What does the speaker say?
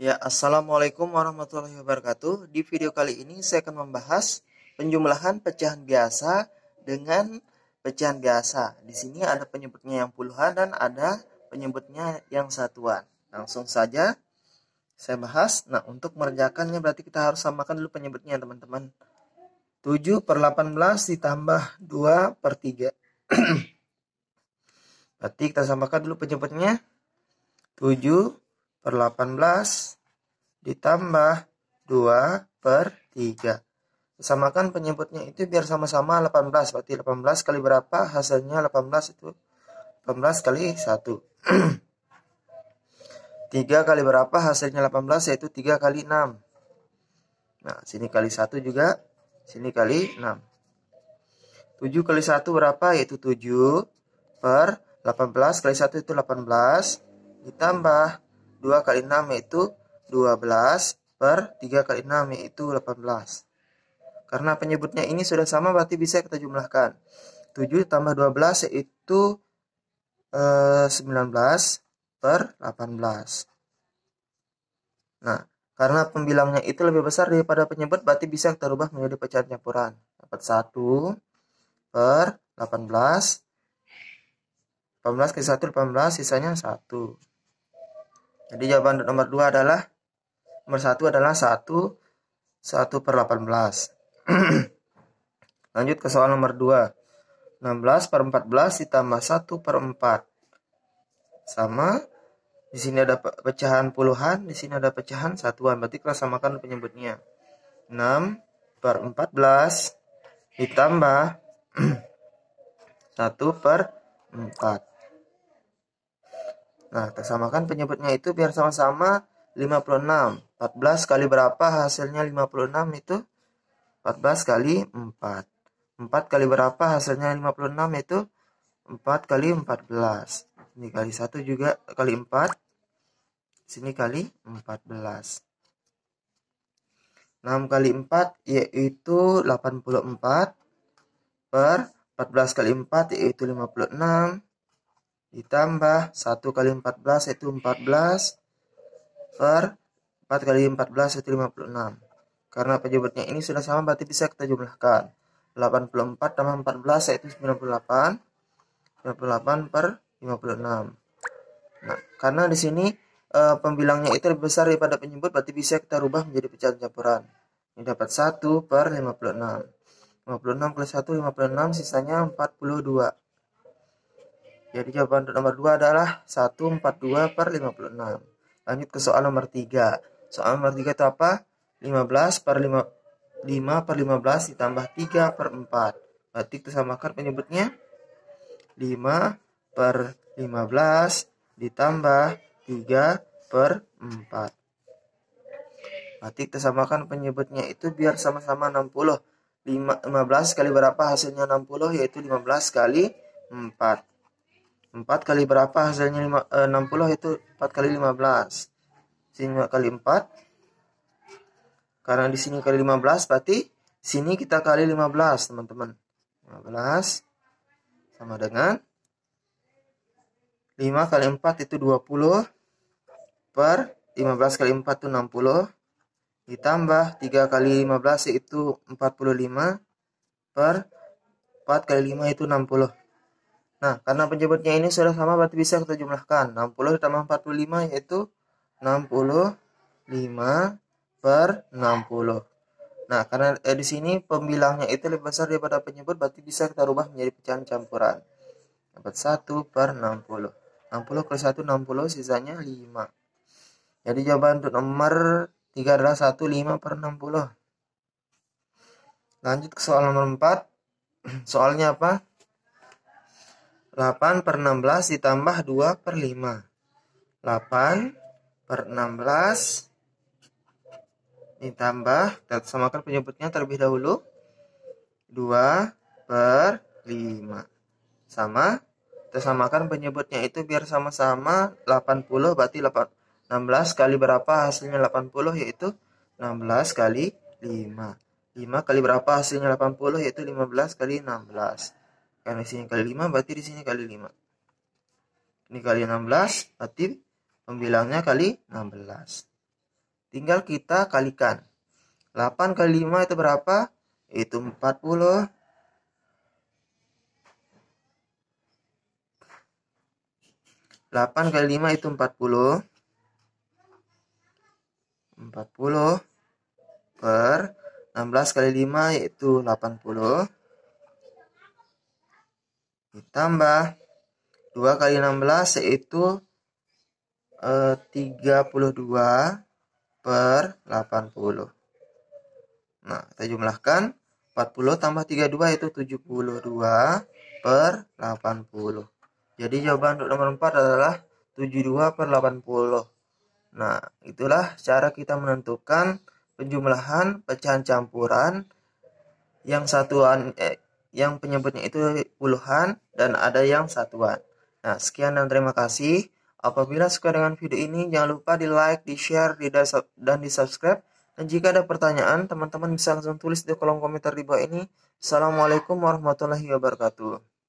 Ya, Assalamualaikum warahmatullahi wabarakatuh. Di video kali ini saya akan membahas penjumlahan pecahan biasa dengan pecahan biasa. Di sini ada penyebutnya yang puluhan dan ada penyebutnya yang satuan. Langsung saja saya bahas. Nah, untuk mengerjakannya berarti kita harus samakan dulu penyebutnya, teman-teman. 7 per 18 ditambah 2 per 3. berarti kita samakan dulu penyebutnya. 7 per 18 ditambah 2 per 3. Samakan penyebutnya itu biar sama-sama 18. Berarti 18 kali berapa? Hasilnya 18 itu 18 kali 1. 3 kali berapa? Hasilnya 18 yaitu 3 kali 6. Nah, sini kali 1 juga. Sini kali 6. 7 kali 1 berapa? Yaitu 7 per 18 kali 1 itu 18 ditambah 2 kali 6 yaitu 12 per 3 kali 6 yaitu 18. Karena penyebutnya ini sudah sama berarti bisa kita jumlahkan. 7 tambah 12 yaitu eh, 19 per 18. Nah, karena pembilangnya itu lebih besar daripada penyebut berarti bisa kita rubah menjadi pecahan campuran. Dapat 1 per 18 18 kali 1 18 sisanya 1 jadi jawaban nomor 2 adalah nomor 1 adalah 1 1 per 18. Lanjut ke soal nomor 2. 16 per 14 ditambah 1 per 4. Sama. Di sini ada pecahan puluhan, di sini ada pecahan satuan. Berarti kita samakan penyebutnya. 6 per 14 ditambah 1 per 4. Nah, kita samakan penyebutnya itu biar sama-sama 56. 14 kali berapa hasilnya 56 itu? 14 kali 4. 4 kali berapa hasilnya 56 itu? 4 kali 14. Ini kali 1 juga kali 4. Sini kali 14. 6 kali 4 yaitu 84 per 14 kali 4 yaitu 56 ditambah 1 kali 14 yaitu 14 per 4 kali 14 yaitu 56 karena penyebutnya ini sudah sama berarti bisa kita jumlahkan. 84 tambah 14 yaitu 98 98 per 56 nah karena di sini e, pembilangnya itu lebih besar daripada penyebut berarti bisa kita rubah menjadi pecahan campuran. Ini dapat 1 per 56 56 kali 1 56 sisanya 42 jadi jawaban untuk nomor 2 adalah 142 per 56. Lanjut ke soal nomor 3. Soal nomor 3 itu apa? 15 per 5, 5 per 15 ditambah 3 per 4. Berarti kita samakan penyebutnya. 5 per 15 ditambah 3 per 4. Berarti kita samakan penyebutnya itu biar sama-sama 60. 15 kali berapa hasilnya 60 yaitu 15 kali 4. 4 kali berapa? Hasilnya 5, eh, 60 itu 4 kali 15 sini 5 kali 4 karena di sini kali 15 berarti sini kita kali 15 teman-teman. 15 sama dengan 5 kali 4 itu 20 per 15 kali 4 itu 60 ditambah 3 kali 15 itu 45 per 4 kali 5 itu 60 Nah, karena penyebutnya ini sudah sama berarti bisa kita jumlahkan. 60 ditambah 45 yaitu 65 per 60. Nah, karena eh, di sini pembilangnya itu lebih besar daripada penyebut berarti bisa kita rubah menjadi pecahan campuran. Dapat 1 per 60. 60 kali 1 60 sisanya 5. Jadi jawaban untuk nomor 3 adalah 1 5 per 60. Lanjut ke soal nomor 4. Soalnya apa? 8 per 16 ditambah 2 per 5. 8 per 16 ditambah, kita samakan penyebutnya terlebih dahulu. 2 per 5. Sama, kita samakan penyebutnya itu biar sama-sama 80 berarti 8, 16 kali berapa hasilnya 80 yaitu 16 kali 5. 5 kali berapa hasilnya 80 yaitu 15 kali 16. Karena sini kali 5 berarti di sini kali 5. Ini kali 16 berarti pembilangnya kali 16. tinggal kita kalikan. 8 kali 5 itu berapa? Itu 40. 8 kali 5 itu 40. 40 per 16 kali 5 yaitu 80. Ditambah 2 kali 16 yaitu eh, 32 per 80. Nah, kita jumlahkan 40 tambah 32 itu 72 per 80. Jadi jawaban untuk nomor 4 adalah 72 per 80. Nah, itulah cara kita menentukan penjumlahan pecahan campuran yang satuan eh, yang penyebutnya itu puluhan dan ada yang satuan. Nah, sekian dan terima kasih. Apabila suka dengan video ini, jangan lupa di like, di share, di dan di subscribe. Dan jika ada pertanyaan, teman-teman bisa langsung tulis di kolom komentar di bawah ini. Assalamualaikum warahmatullahi wabarakatuh.